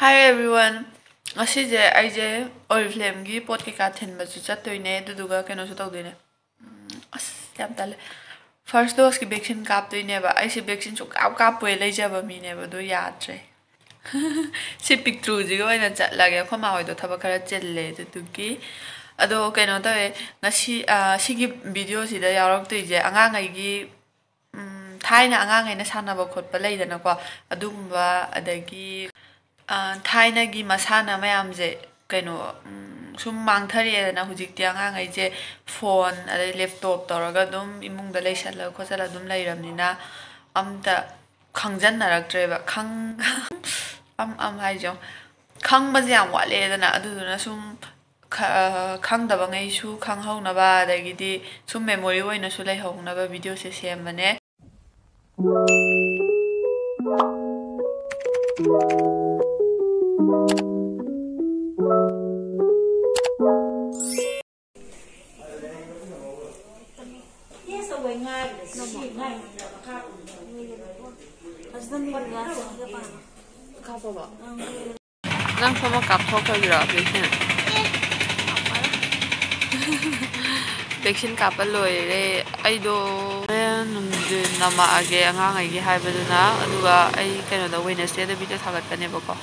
Hi everyone. ꯉꯁꯤꯁꯦ ꯑꯩꯁꯦ ꯑꯣꯔꯤꯐ꯭ꯂꯦꯝꯒꯤ ꯄꯣꯠ ꯀꯩꯀꯥ ꯊꯤꯟꯕꯁꯨ ꯆꯠꯇꯣꯏꯅꯦ ꯑꯗꯨꯗꯨꯒ ꯀꯩꯅꯣꯁꯨ ꯇꯧꯗꯣꯏꯅꯦ ꯑꯁ ꯌꯥꯝ ꯇꯜꯂꯦ ꯐꯥꯔꯁ ꯗꯣꯁꯀꯤ ꯚꯦꯛꯁꯤꯟ ꯀꯥꯞꯇꯣꯏꯅꯦꯕ ꯑꯩꯁꯦ ꯚꯦꯛꯁꯤꯟ ꯁꯨꯡꯀꯥꯞ ꯀꯥꯞꯄꯣꯏ ꯂꯩꯖꯕ ꯃꯤꯅꯦꯕ ꯑꯗꯣ ꯌꯥꯗ꯭ꯔꯦ ꯁꯤ ꯄꯤꯛꯇ꯭ꯔꯨꯁꯤꯒ ꯑꯣꯏꯅ ꯆꯠꯂꯒꯦ ꯑꯩꯈꯣꯏ ꯃꯥ ꯍꯣꯏꯗꯣ ꯊꯕꯛ ꯈꯔ ꯆꯤꯜꯂꯦ ꯑꯗꯨꯗꯨꯒꯤ ꯑꯗꯣ ꯀꯩꯅꯣ ꯇꯧꯋꯦ ꯉꯁꯤ ꯁꯤꯒꯤ ꯚꯤꯗꯤꯑꯣꯁꯤꯗ ꯌꯥꯎꯔꯛꯇꯣꯏꯁꯦ ꯑꯉꯥꯡꯉꯩꯒꯤ ꯊꯥꯏꯅ ꯑꯉꯥꯡꯉꯩꯅ ꯁꯥꯟꯅꯕ ꯈꯣꯠꯄ ꯂꯩꯗꯅꯀꯣ ꯑꯗꯨꯒꯨꯝꯕ ꯑꯗꯒꯤ ꯊꯥꯏꯅꯒꯤ ꯃꯁꯥꯟꯅ ꯃꯌꯥꯝꯁꯦ ꯀꯩꯅꯣ ꯁꯨꯝ ꯃꯥꯡꯊꯔꯛꯑꯦꯗꯅ ꯍꯧꯖꯤꯛꯇꯤ ꯑꯉꯥꯡꯈꯩꯁꯦ ꯐꯣꯟ ꯑꯗꯩ ꯂꯦꯞꯇꯣꯞ ꯇꯧꯔꯒ ꯑꯗꯨꯝ ꯏꯃꯨꯡꯗ ꯂꯩꯁꯜꯂ ꯈꯣꯠꯆꯜꯂ ꯑꯗꯨꯝ ꯂꯩꯔꯕꯅꯤꯅ ꯑꯝꯇ ꯈꯪꯖꯟꯅꯔꯛꯇ꯭ꯔꯦꯕ ꯈꯪ ꯑꯝ ꯑꯝ ꯍꯥꯏꯖꯦ ꯈꯪꯕꯁꯦ ꯌꯥꯝ ꯋꯥꯠꯂꯦꯗꯅ ꯑꯗꯨꯗꯨꯅ ꯁꯨꯝ ꯈꯪꯗꯕꯉꯩꯁꯨ ꯈꯪꯍꯧꯅꯕ ꯑꯗꯒꯤꯗꯤ ꯁꯨꯝ ꯃꯦꯃꯣꯔꯤ ꯑꯣꯏꯅꯁꯨ ꯂꯩꯍꯧꯅꯕ ꯚꯤꯗꯤꯑꯣꯁꯦ ꯁꯦꯝꯕꯅꯦ 错吧？嗯。那什么搞破破去了？别信。别信搞不落嘞，哎都。哎，侬就那么阿个阿个阿个害不得呐？如果哎，可能到 Wednesday 的比较差个点呢，不过。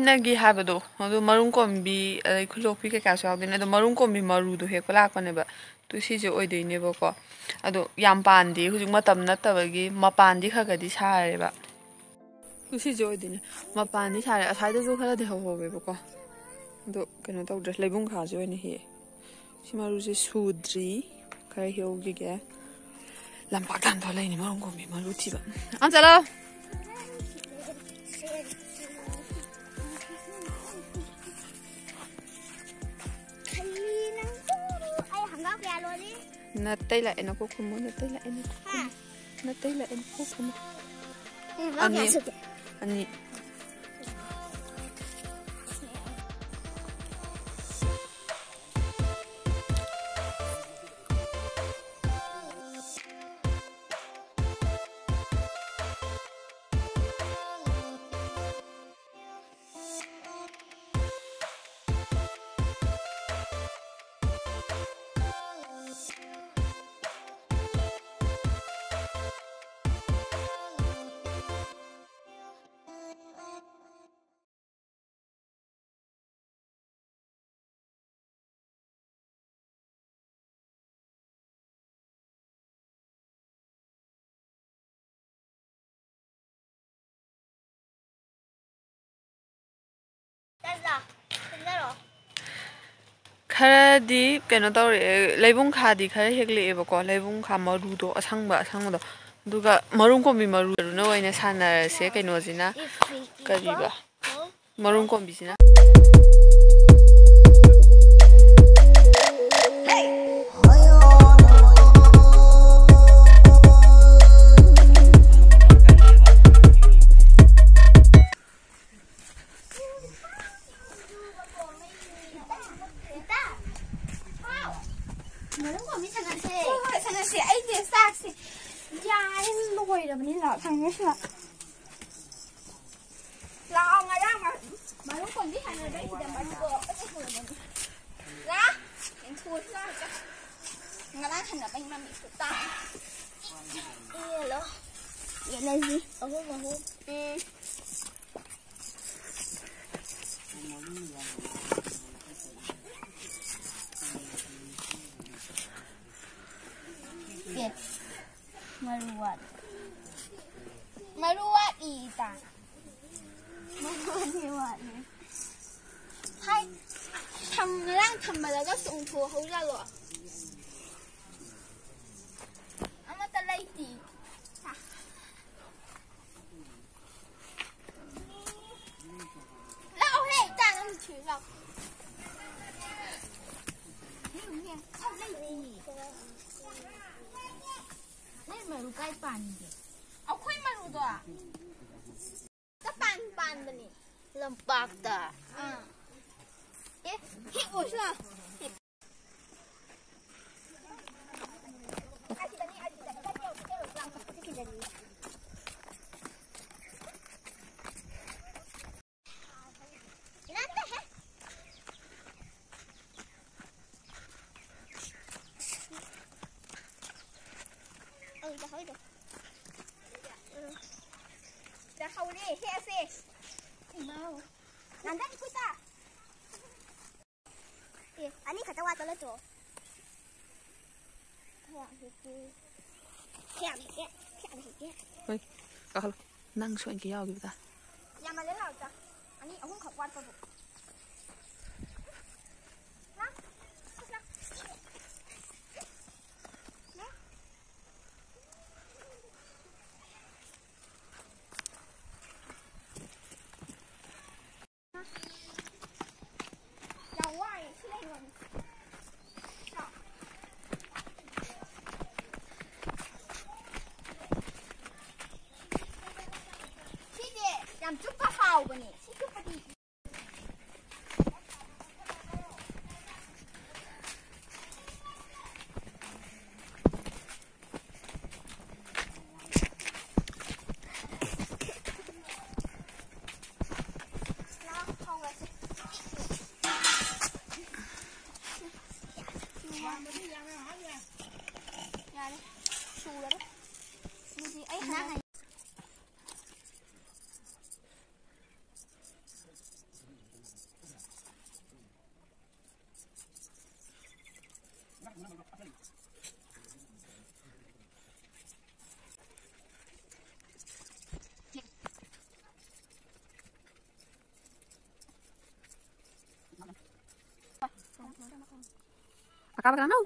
ꯊꯥꯏꯅꯒꯤ ꯍꯥꯏꯕꯗꯣ ꯑꯗꯨ ꯃꯔꯨꯝ ꯀꯣꯝꯕꯤ ꯑꯗꯩ ꯈꯨꯂꯣꯛꯄꯤ ꯀꯩꯀꯥꯁꯨ ꯌꯥꯎꯗꯣꯏꯅꯦ ꯑꯗꯣ ꯃꯔꯨꯝ ꯀꯣꯝꯕꯤ ꯃꯔꯨꯗꯣ ꯍꯦꯛꯄ ꯂꯥꯛꯄꯅꯦꯕ ꯑꯗꯨ ꯁꯤꯁꯦ ꯑꯣꯏꯗꯣꯏꯅꯦꯕꯀꯣ ꯑꯗꯣ ꯌꯥꯝ ꯄꯥꯟꯗꯦ ꯍꯧꯖꯤꯛ ꯃꯇꯝ ꯅꯠꯇꯕꯒꯤ ꯃꯄꯥꯟꯗꯤ ꯈꯔ ꯈꯔꯗꯤ ꯁꯥꯔꯦꯕ ꯑꯗꯨ ꯁꯤꯁꯦ ꯑꯣꯏꯗꯣꯏꯅꯦ ꯃꯄꯥꯟꯗꯤ ꯁꯥꯔꯦ ꯑꯁ꯭ꯋꯥꯏꯗꯁꯨ ꯈꯔꯗꯤ ꯍꯧꯍꯧꯋꯦꯕꯀꯣ ꯑꯗꯣ ꯀꯩꯅꯣ ꯇꯧꯗ꯭ꯔꯦ ꯂꯩꯕꯨꯡ ꯈꯥꯁꯦ ꯑꯣꯏꯅ ꯍꯦꯛꯑꯦ ꯁꯤ ꯃꯔꯨꯁꯦ ꯁꯨꯗ꯭ꯔꯤ ꯈꯔ ꯍꯦꯛꯍꯧꯈꯤꯒꯦ ꯂꯝꯄꯥꯛ ꯇꯥꯟꯊꯣ ꯂꯩꯅꯤ ꯃꯔꯨꯝ ꯀꯣꯝꯕꯤ ꯃꯔꯨ ꯊꯤꯕ ꯑ ꯆꯠꯂꯣ gà luôn đi nó tay lại nó cũng không muốn nó tay lại nó cũng không nó tay lại nó cũng không anh nhỉ anh nhỉ ꯈꯔꯗꯤ ꯀꯩꯅꯣ ꯇꯧꯔꯛꯑꯦ ꯂꯩꯕꯨꯡꯈꯥꯗꯤ ꯈꯔ ꯍꯦꯛꯂꯛꯑꯦꯕꯀꯣ ꯂꯩꯕꯨꯡꯈꯥ ꯃꯔꯨꯗꯣ ꯑꯁꯪꯕ ꯑꯁꯪꯕꯗꯣ ꯑꯗꯨꯒ ꯃꯔꯨꯝ ꯀꯣꯝꯕꯤ ꯃꯔꯨꯗꯨꯅ ꯑꯣꯏꯅ ꯁꯥꯟꯅꯔꯁꯦ ꯀꯩꯅꯣꯁꯤꯅ ꯀꯔꯤꯕ ꯃꯔꯨꯝ ꯀꯣꯝꯕꯤꯁꯤꯅ รวยเดี๋ยววันนี้เราทางนี้ละเราเอามาย่างมามาทุกคนที่หันมาได้เดี๋ยวมาดูก็จะหัวมันนะเห็นคุณล่ะจ้ะงั้นล่ขนาดเป็นมันมีสุดตาเออแล้วอย่างไรสิเอาหุ้มาหุ้มอืม 很棒的。嗯。耶，嘿，我去了。好一点，好一点。嗯，再好一点，谢。mau 난다 믿고 있다 예 아니 갔다 와 떨어져 ơi cả năng suy nghĩ gì vậy ta. Nhà mà lấy lão ta anh ấy ông không khóc quan tâm Acaba não?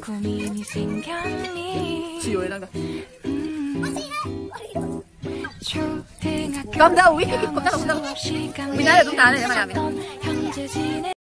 고민이 생겼니? 지효이랑 나 그럼 나 우리 우리 나 우리 나 우리 나 우리 나 우리 나 우리